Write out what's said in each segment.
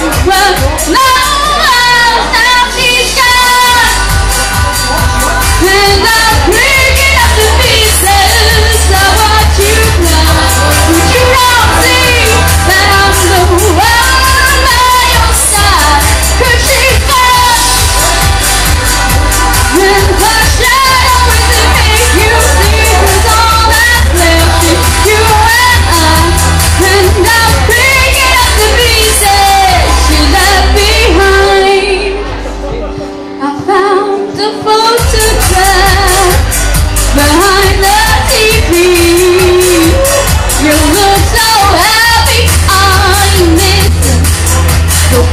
Well, not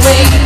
away.